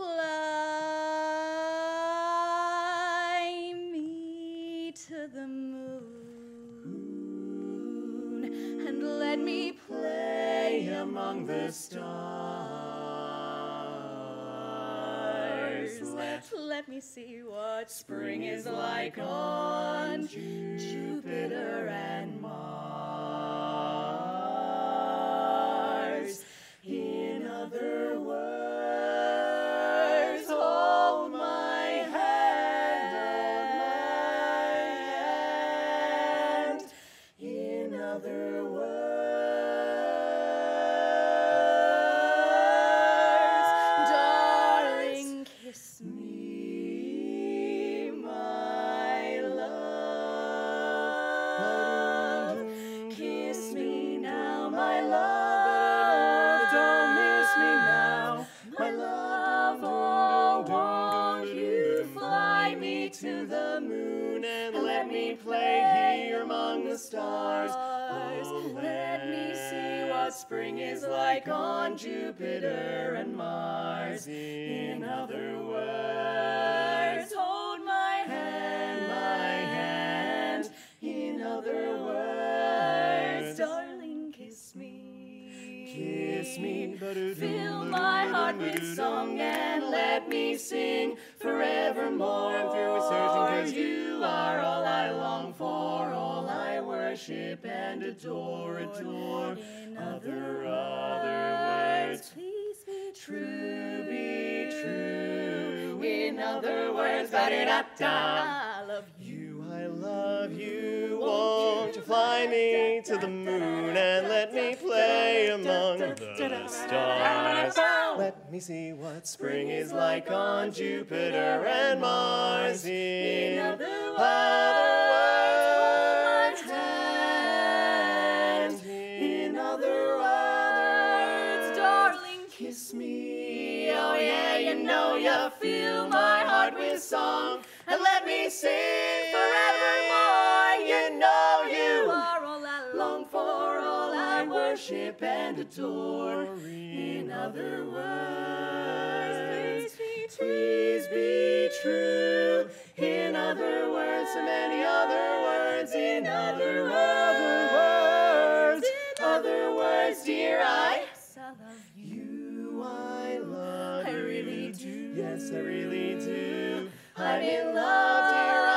Fly me to the moon and let me play among the stars. Let, let me see what spring is like on Jupiter the moon and let me play here among the stars? Oh, let me see what spring is like on Jupiter and Mars. In other words, hold my hand, my hand. In other words, darling, kiss me. Kiss me, fill my heart with song and let me sing forevermore. I'm through with searching 'cause you are all I long for, all I worship and adore, adore. In other, other words, please be true, be true. In other words, da da da. I love you. You, I love you. Won't you fly me to the moon and let me play among the stars? Me see what spring is like on Jupiter and Mars. In other words, hand. In other words, darling, kiss me. Oh yeah, you know you fill my heart with song, and let me sing worship and adore. In other words, please be true. In other words, so many other words. In other words, other words, dear, I. Love you, I love I really do. Yes, I really do. I'm in love.